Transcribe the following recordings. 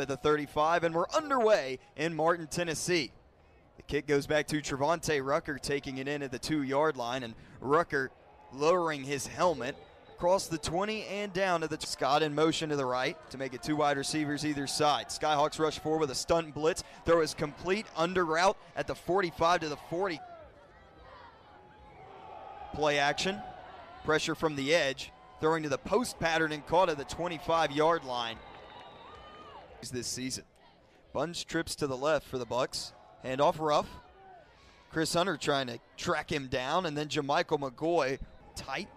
at the 35, and we're underway in Martin, Tennessee. The kick goes back to Trevante Rucker taking it in at the two yard line, and Rucker lowering his helmet across the 20 and down to the Scott in motion to the right to make it two wide receivers either side. Skyhawks rush forward with a stunt blitz. Throw is complete under route at the 45 to the 40. Play action, pressure from the edge, throwing to the post pattern and caught at the 25 yard line. This season, Bunch trips to the left for the Bucks. Hand off Ruff. Chris Hunter trying to track him down, and then Jamichael McGoy tight.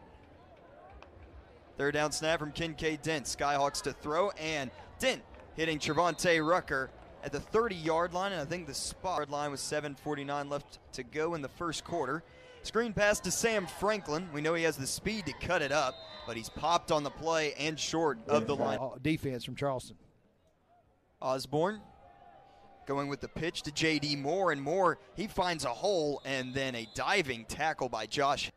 Third down snap from Kinkead Dent. Skyhawks to throw, and Dent hitting Trevante Rucker at the 30 yard line, and I think the spot line was 7.49 left to go in the first quarter. Screen pass to Sam Franklin. We know he has the speed to cut it up, but he's popped on the play and short of the line. Defense from Charleston. Osborne going with the pitch to J.D. Moore, and Moore, he finds a hole, and then a diving tackle by Josh.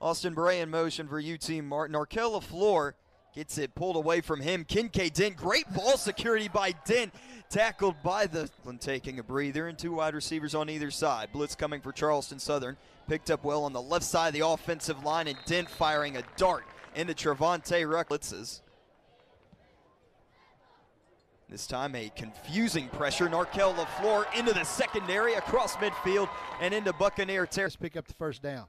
Austin Bray in motion for UT Martin. Arkell LaFleur gets it pulled away from him. Kinkead Dent, great ball security by Dent, tackled by the taking a breather, and two wide receivers on either side. Blitz coming for Charleston Southern, picked up well on the left side of the offensive line, and Dent firing a dart into Trevante Ruck. This time a confusing pressure. Narkel LaFleur into the secondary across midfield and into Buccaneer territory. Pick up the first down.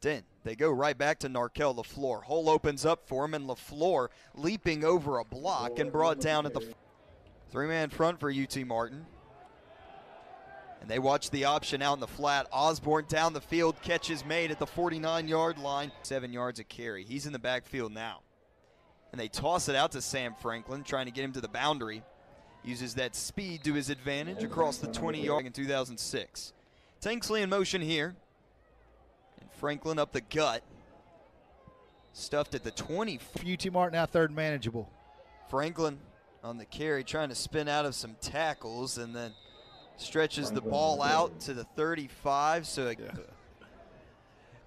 Then they go right back to Narkel LaFleur. Hole opens up for him, and LaFleur leaping over a block and brought down at the three man front for UT Martin. And they watch the option out in the flat. Osborne down the field, catches made at the 49 yard line. Seven yards of carry. He's in the backfield now and they toss it out to Sam Franklin, trying to get him to the boundary. Uses that speed to his advantage across the 20 yard in 2006. Tanksley in motion here. And Franklin up the gut. Stuffed at the 20. UT Martin now third manageable. Franklin on the carry, trying to spin out of some tackles, and then stretches the ball out to the 35. So a yeah.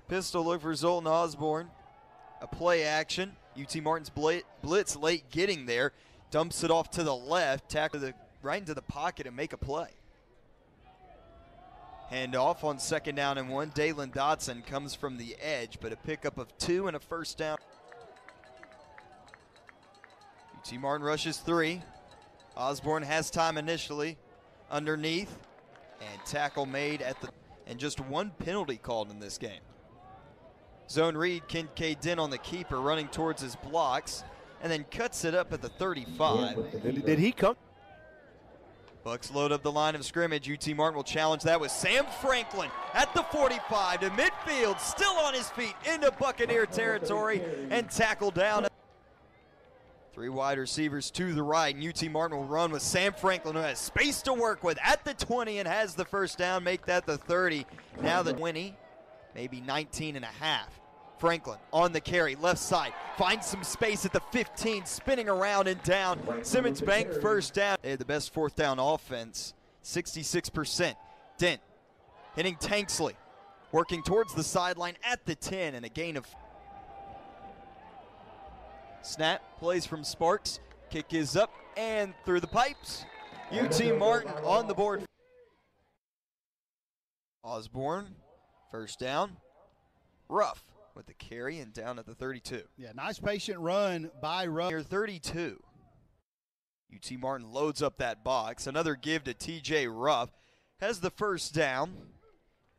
pistol look for Zolten Osborne. A play action. UT Martin's blitz late getting there, dumps it off to the left, tackle the right into the pocket and make a play. Hand off on second down and one. Dalen Dotson comes from the edge, but a pickup of two and a first down. UT Martin rushes three. Osborne has time initially underneath, and tackle made at the and just one penalty called in this game. Zone read, Kinkead Dent on the keeper, running towards his blocks, and then cuts it up at the 35. Did he come? Bucks load up the line of scrimmage. UT Martin will challenge that with Sam Franklin at the 45 to midfield, still on his feet into Buccaneer territory and tackle down. Three wide receivers to the right, and UT Martin will run with Sam Franklin, who has space to work with at the 20 and has the first down, make that the 30. Now the 20, maybe 19 and a half. Franklin on the carry, left side, finds some space at the 15, spinning around and down. Simmons Bank first down. They had the best fourth down offense, 66%. Dent hitting Tanksley, working towards the sideline at the 10, and a gain of. Snap plays from Sparks. Kick is up and through the pipes. UT Martin on the board. Osborne, first down. Ruff with the carry and down at the 32. Yeah, nice patient run by Ruff. Near 32. UT Martin loads up that box. Another give to TJ Ruff. Has the first down.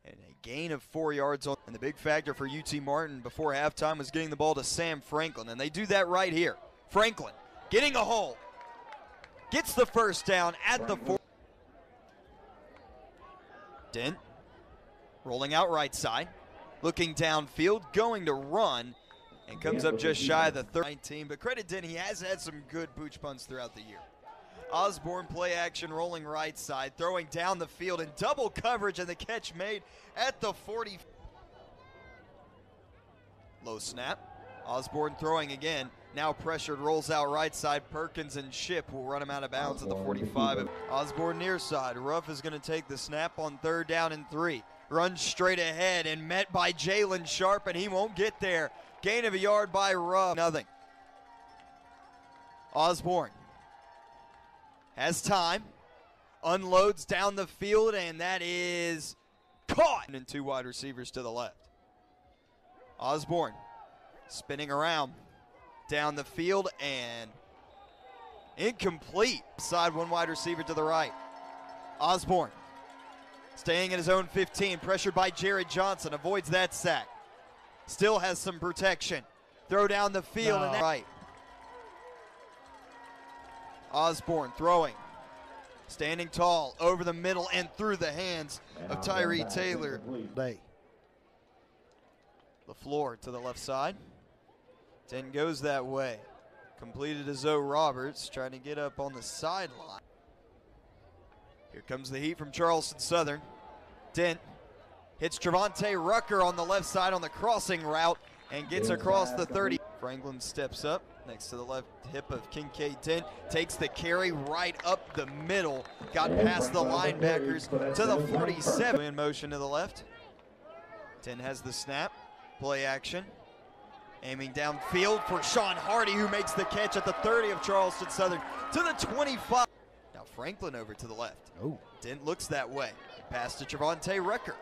And a gain of four yards on. And the big factor for UT Martin before halftime was getting the ball to Sam Franklin. And they do that right here. Franklin getting a hole. Gets the first down at the four. Dent rolling out right side looking downfield, going to run, and comes up just shy of the 19. But credit Denny, he has had some good booch punts throughout the year. Osborne play action rolling right side, throwing down the field in double coverage, and the catch made at the 40. Low snap. Osborne throwing again. Now pressured, rolls out right side. Perkins and Ship will run him out of bounds at the 45. Osborne near side. Ruff is going to take the snap on third down and three runs straight ahead and met by Jalen Sharp, and he won't get there. Gain of a yard by Ruff. Nothing. Osborne has time, unloads down the field, and that is caught. And two wide receivers to the left. Osborne spinning around down the field and incomplete. Side one wide receiver to the right. Osborne staying in his own 15, pressured by Jared Johnson, avoids that sack. Still has some protection. Throw down the field No. and that right. Osborne throwing. Standing tall over the middle and through the hands of Tyree Taylor. Day. The floor to the left side. 10 goes that way. Completed to Zoe Roberts, trying to get up on the sideline. Here comes the heat from Charleston Southern. Dent hits Trevante Rucker on the left side on the crossing route and gets across the 30. Franklin steps up next to the left hip of Kinkead Dent, takes the carry right up the middle, got past the linebackers to the 47. In motion to the left. Dent has the snap, play action. Aiming downfield for Sean Hardy, who makes the catch at the 30 of Charleston Southern to the 25. Now Franklin over to the left. Oh. Dent looks that way. Pass to Trevante Rucker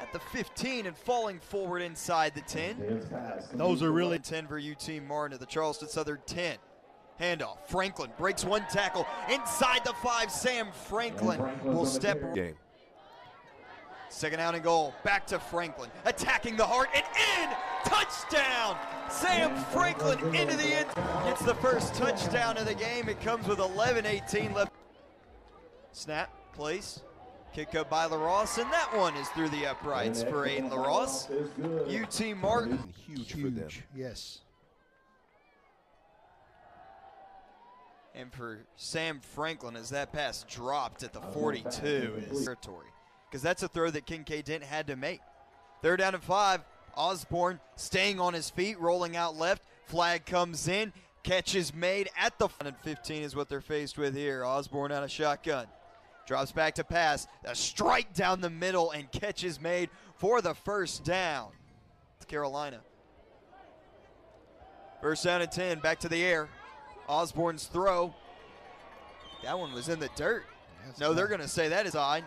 at the 15 and falling forward inside the 10. Those are really 10 for UT Martin at the Charleston Southern 10. Handoff. Franklin breaks one tackle inside the five. Sam Franklin will step. game. Second out and goal. Back to Franklin. Attacking the heart and in. Touchdown. Sam Franklin into the end. Gets the first touchdown of the game. It comes with 11 18 left. Snap. Place. Kick up by LaRosse, and that one is through the uprights for Aiden LaRosse. UT Martin. Huge, for them. Yes. And for Sam Franklin, as that pass dropped at the 42 is territory. Because that's a throw that Kinkead Dent had to make. Third down and five. Osborne staying on his feet, rolling out left. Flag comes in. Catch is made at the and 15 is what they're faced with here. Osborne out of shotgun. Drops back to pass. A strike down the middle and catch is made for the first down. It's Carolina. First down and 10. Back to the air. Osborne's throw. That one was in the dirt. That's No, they're going to say that is odd.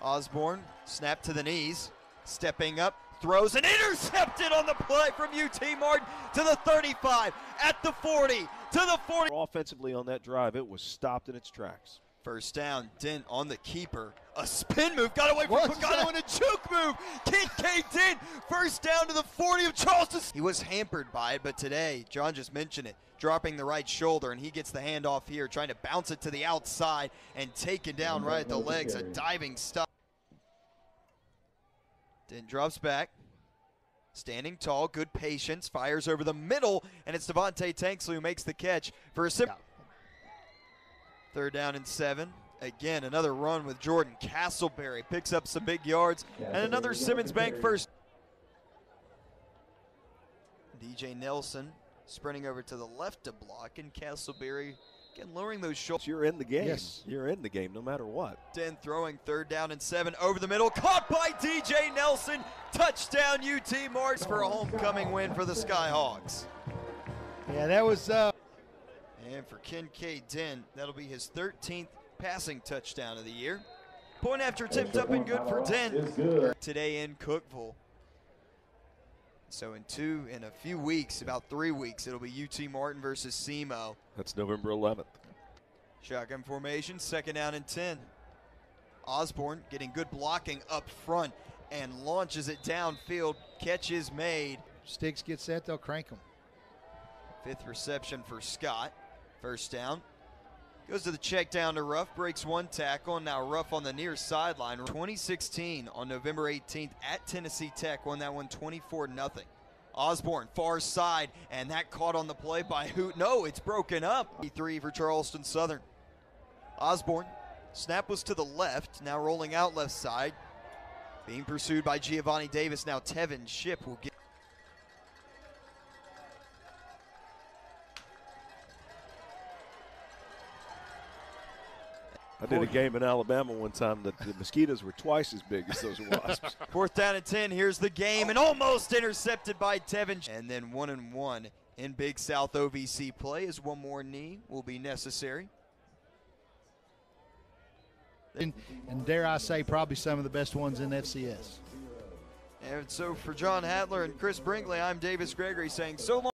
Osborne, snap to the knees, stepping up, throws and intercepted on the play from UT Martin to the 35, at the 40, to the 40. Offensively on that drive, it was stopped in its tracks. First down, Dent on the keeper. A spin move, got away from Pagano and a juke move. Kinkead Dent, first down to the 40 of Charleston. He was hampered by it, but today, John just mentioned it, dropping the right shoulder, and he gets the handoff here, trying to bounce it to the outside and taken down right at the legs. A diving stop. Dent drops back. Standing tall, good patience, fires over the middle, and it's Devontae Tanksley who makes the catch for a simple. Third down and seven. Again, another run with Jordan Castleberry. Picks up some big yards. And another Simmons Bank first. DJ Nelson sprinting over to the left to block, and Castleberry again lowering those shoulders. You're in the game. Yes. You're in the game no matter what. Dent throwing third down and seven over the middle. Caught by DJ Nelson. Touchdown UT Martin for a homecoming win for the Skyhawks. Yeah, that was uh And for Kinkead Dent, that'll be his 13th passing touchdown of the year. Point after tipped up and good for Den today in Cookeville. So in two, in a few weeks, about three weeks, it'll be UT Martin versus SEMO. That's November 11th. Shotgun formation, second down and 10. Osborne getting good blocking up front and launches it downfield. Catch is made. Sticks get set, they'll crank them. Fifth reception for Scott. First down. Goes to the check down to Ruff, breaks one tackle, and now Ruff on the near sideline. 2016 on November 18th at Tennessee Tech won that one 24 0 Osborne, far side, and that caught on the play by Hoot. No, it's broken up. Three for Charleston Southern. Osborne, snap was to the left, now rolling out left side. Being pursued by Giovanni Davis. Now Tevin Ship will get. I did a game in Alabama one time that the mosquitoes were twice as big as those wasps. Fourth down and 10. Here's the game, and almost intercepted by Tevin. And then one and one in Big South OVC play as one more knee will be necessary. And, and dare I say, probably some of the best ones in FCS. And so for John Hadler and Chris Brinkley, I'm Davis Gregory saying so long.